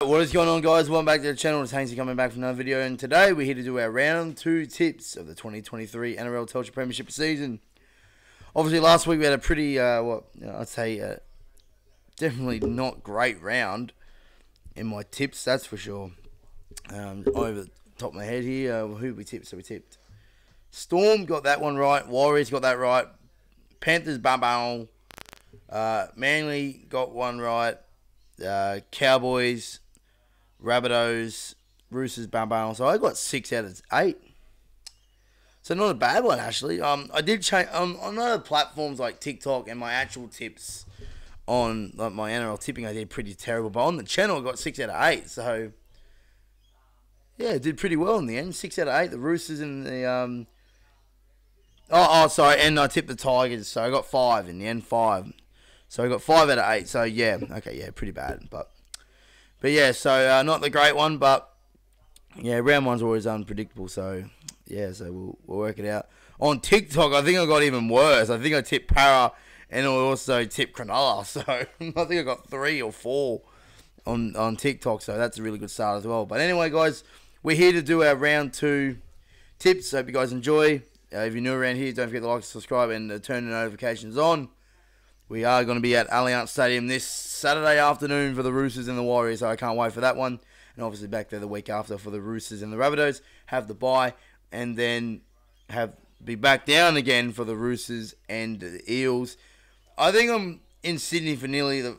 What is going on guys? Welcome back to the channel. It's Haynesy coming back for another video and today we're here to do our round 2 tips of the 2023 NRL Telstra Premiership season. Obviously last week we had a pretty, uh, what, I'd say uh, definitely not great round in my tips, that's for sure. Um, over the top of my head here, uh, who we tipped? So we tipped Storm got that one right, Warriors got that right, Panthers, bam, uh, Manly got one right, uh, Cowboys, Rabbitohs, Roosters, Bambang. So I got six out of eight. So not a bad one actually. Um, I did change um, on other platforms like TikTok and my actual tips on like my NRL tipping. I did pretty terrible, but on the channel I got six out of eight. So yeah, did pretty well in the end. Six out of eight. The Roosters and the um. Oh, oh, sorry, and I tipped the Tigers, so I got five in the end. Five. So I got five out of eight. So yeah, okay, yeah, pretty bad, but but yeah, so uh, not the great one, but yeah, round one's always unpredictable. So yeah, so we'll, we'll work it out. On TikTok, I think I got even worse. I think I tipped Para and I also tipped Cronulla. So I think I got three or four on on TikTok. So that's a really good start as well. But anyway, guys, we're here to do our round two tips. Hope you guys enjoy. Uh, if you're new around here, don't forget to like, subscribe, and uh, turn the notifications on. We are going to be at Allianz Stadium this Saturday afternoon for the Roosters and the Warriors, so I can't wait for that one. And obviously back there the week after for the Roosters and the Rabbitohs. Have the bye, and then have be back down again for the Roosters and the Eels. I think I'm in Sydney for nearly the.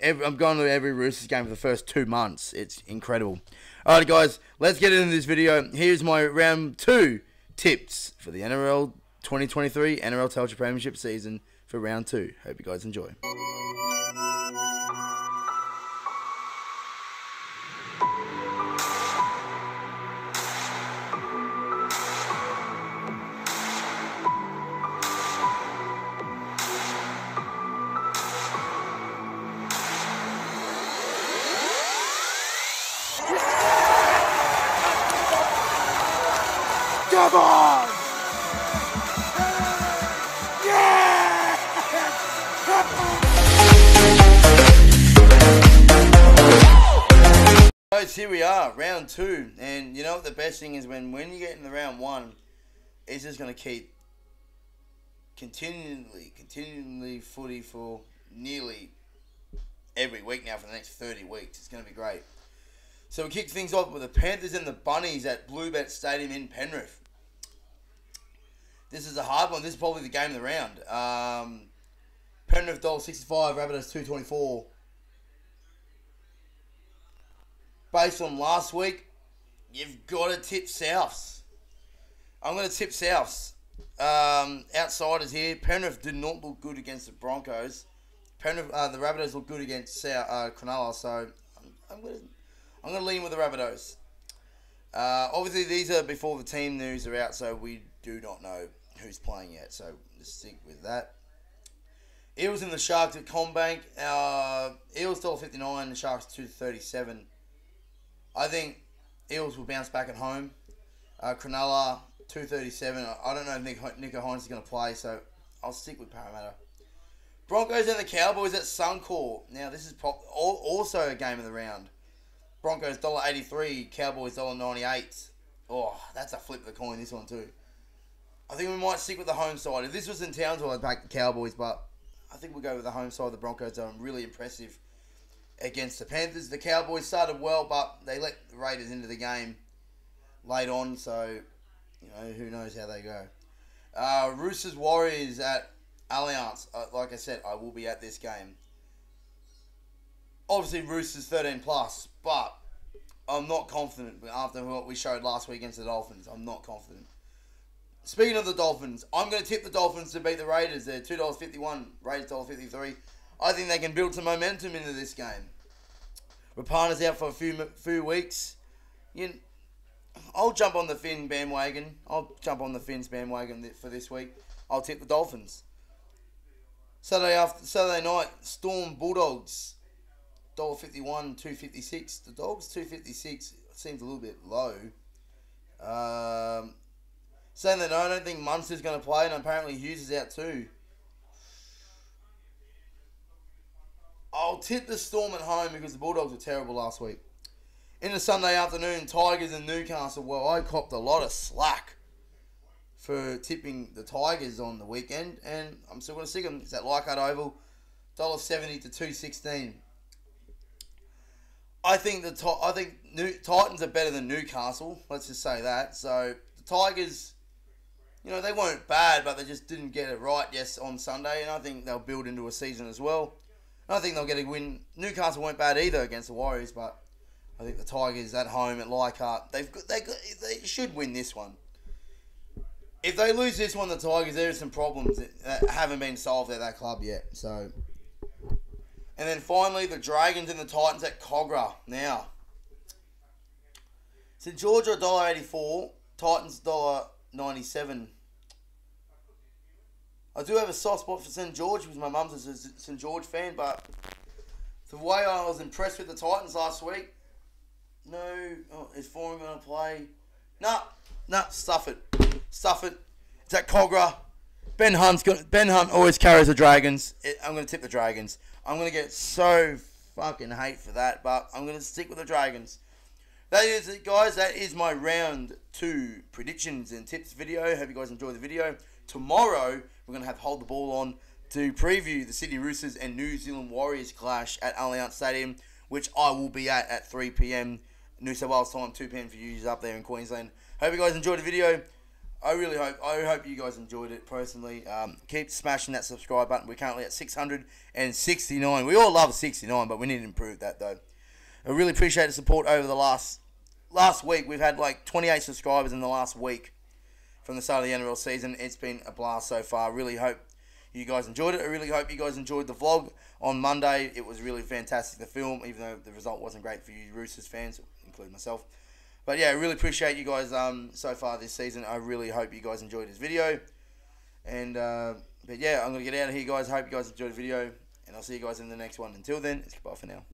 Every, I'm going to every Roosters game for the first two months. It's incredible. All right, guys, let's get into this video. Here's my round two tips for the NRL 2023 NRL Telstra Premiership season for round two. Hope you guys enjoy. Come on! Guys, here we are, round two, and you know what the best thing is when when you get in the round one, it's just gonna keep continually, continually footy for nearly every week now for the next thirty weeks. It's gonna be great. So we kick things off with the Panthers and the Bunnies at Bluebet Stadium in Penrith. This is a hard one. This is probably the game of the round. Um, Penrith dollar sixty five, Rabbitohs two twenty four. Based on last week, you've got to tip Souths. I'm going to tip Souths. Um, outsiders here. Penrith did not look good against the Broncos. Penrith, uh, the Rabbitohs look good against South, uh, Cronulla, so I'm, I'm going to I'm going to lean with the Rabbitohs. Uh, obviously, these are before the team news are out, so we do not know who's playing yet. So just stick with that. Eels and the Sharks at CommBank. Uh, Eels still 59, the Sharks 237. I think Eels will bounce back at home. Uh, Cronulla 237. I don't know if Nick, Nicho Hynes is going to play, so I'll stick with Parramatta. Broncos and the Cowboys at Suncorp. Now this is also a game of the round. Broncos $1.83, Cowboys $1.98. Oh, that's a flip of the coin, this one too. I think we might stick with the home side. If this was in Townsville, I'd back the Cowboys, but I think we'll go with the home side. The Broncos are really impressive against the Panthers. The Cowboys started well, but they let the Raiders into the game late on, so you know who knows how they go. Uh, Roosters Warriors at Allianz. Uh, like I said, I will be at this game. Obviously, Roosters 13 plus, but I'm not confident after what we showed last week against the Dolphins. I'm not confident. Speaking of the Dolphins, I'm going to tip the Dolphins to beat the Raiders. They're two dollars fifty one. Raiders dollar fifty three. I think they can build some momentum into this game. Rapana's out for a few few weeks. You, I'll jump on the Finn bandwagon. I'll jump on the Finns bandwagon for this week. I'll tip the Dolphins. Saturday after Saturday night, Storm Bulldogs, dollar fifty one, two fifty six. The Dogs two fifty six seems a little bit low. Um, saying that I don't think Munster's going to play, and apparently Hughes is out too. I'll tip the Storm at home because the Bulldogs were terrible last week. in the Sunday afternoon, Tigers and Newcastle. Well, I copped a lot of slack for tipping the Tigers on the weekend, and I'm still going to stick them. It's at Leichhardt Oval, dollar seventy to two sixteen. I think the I think New, Titans are better than Newcastle. Let's just say that. So the Tigers, you know, they weren't bad, but they just didn't get it right. Yes, on Sunday, and I think they'll build into a season as well. I think they'll get a win. Newcastle weren't bad either against the Warriors, but I think the Tigers at home at Leichhardt, they've got, they they should win this one. If they lose this one, the Tigers, there are some problems that haven't been solved at that club yet. So and then finally, the Dragons and the Titans at Kogarah. Now, St George are $1.84, Titans $1.97. I do have a soft spot for St George because my mum's a St George fan, but the way I was impressed with the Titans last week, no, oh, is Foran going to play? No, no, stuff it. Stuff it. It's at Kogarah. Ben Hunt's got, Ben Hunt always carries the Dragons. I'm going to tip the Dragons. I'm going to get so fucking hate for that, but I'm going to stick with the Dragons. That is it, guys. That is my round two predictions and tips video. Hope you guys enjoy the video. Tomorrow, we're going to have Hold the Ball on to preview the Sydney Roosters and New Zealand Warriors clash at Allianz Stadium, which I will be at at 3 p.m. New South Wales time, 2 p.m. for you up there in Queensland. Hope you guys enjoyed the video. I really hope I hope you guys enjoyed it personally. Um, keep smashing that subscribe button. We're currently at 669. We all love 69, but we need to improve that though. I really appreciate the support over the last last week. We've had like 28 subscribers in the last week from the start of the NRL season. It's been a blast so far. Really hope you guys enjoyed it. I really hope you guys enjoyed the vlog on Monday. It was really fantastic. The film, even though the result wasn't great for you Roosters fans, including myself. But yeah, I really appreciate you guys um, so far this season. I really hope you guys enjoyed this video. And uh, but yeah, I'm gonna get out of here, guys. Hope you guys enjoyed the video, and I'll see you guys in the next one. Until then, it's goodbye for now.